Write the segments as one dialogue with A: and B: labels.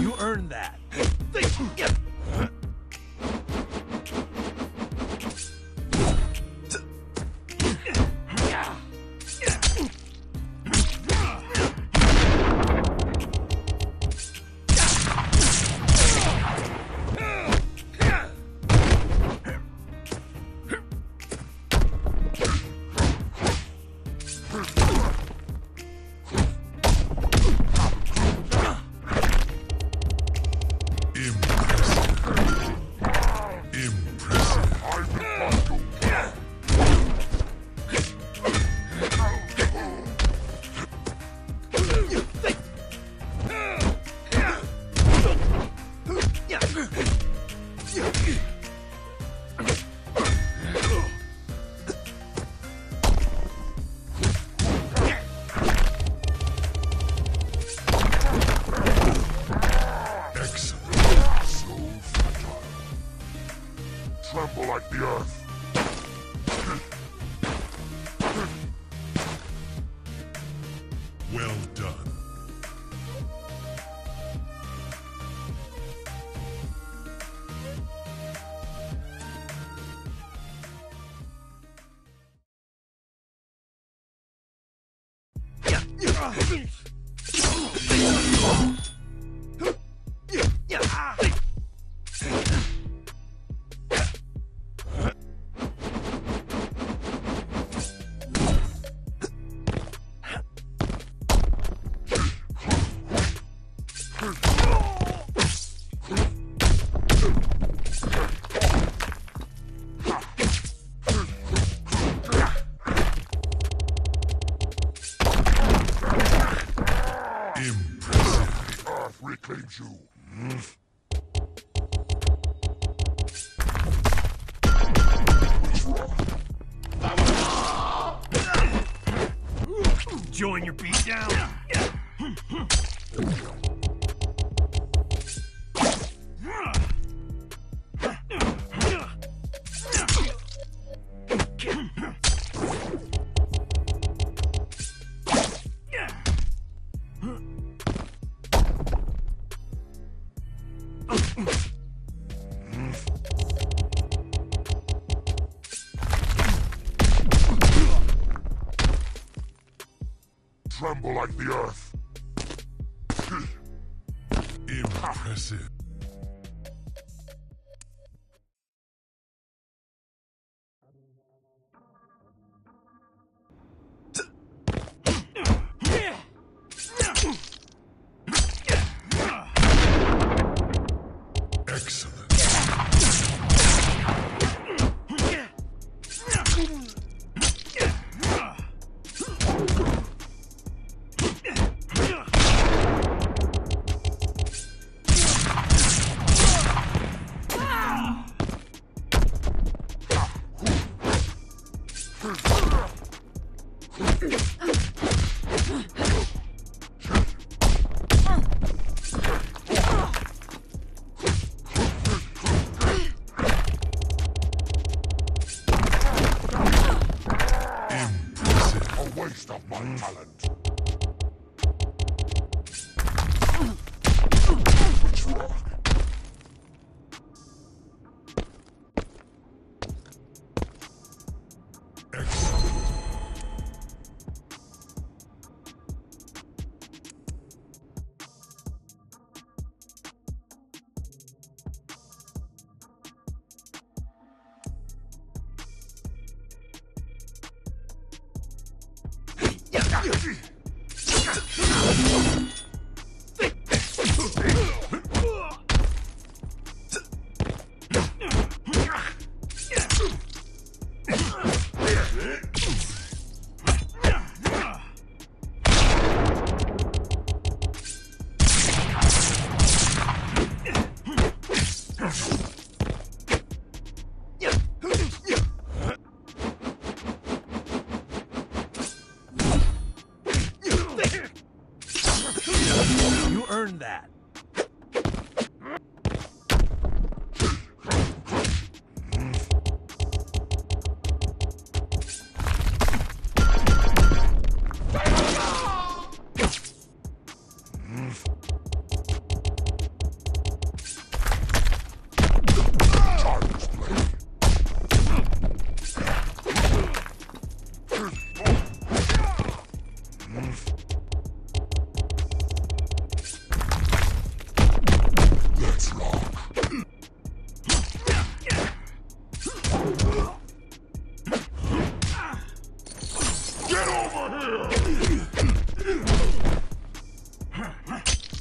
A: You earned that.
B: Tremble like the earth. Well done. Impressive. Reclaims you.
A: Join your beat down.
B: Tremble like the earth. Impressive. あ
C: っ!呀咦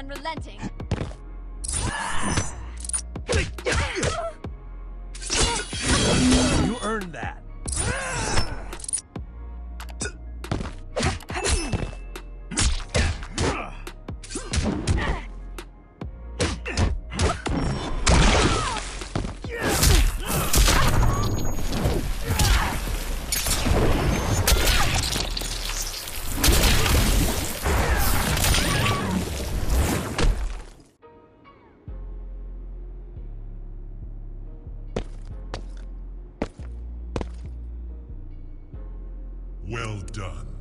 C: unrelenting.
B: Done.